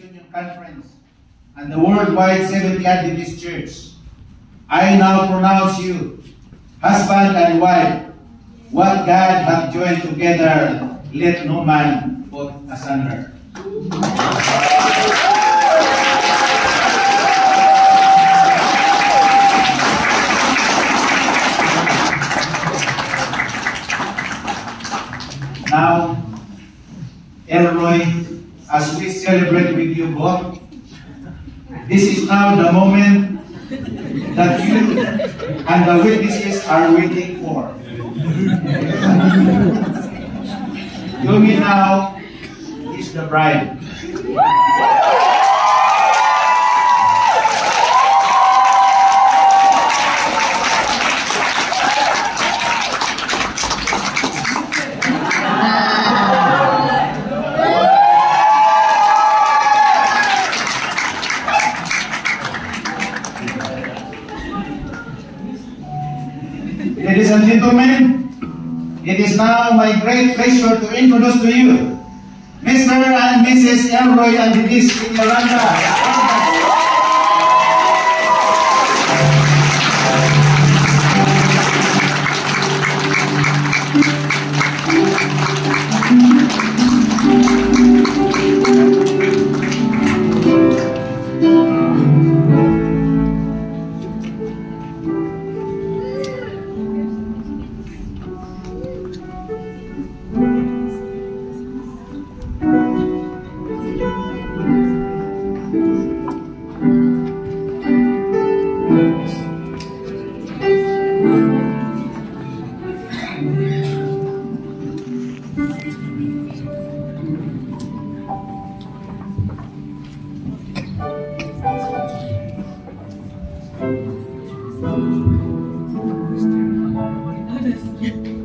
Union Conference and the Worldwide Seventh Adventist Church, I now pronounce you husband and wife. What God hath joined together, let no man put asunder. Now, Elroi, as we celebrate with you God. this is now the moment that you and the witnesses are waiting for. Yogi now is the bride. Ladies and gentlemen, it is now my great pleasure to introduce to you Mr. and Mrs. Elroi and Denise Yolanda. Honestly.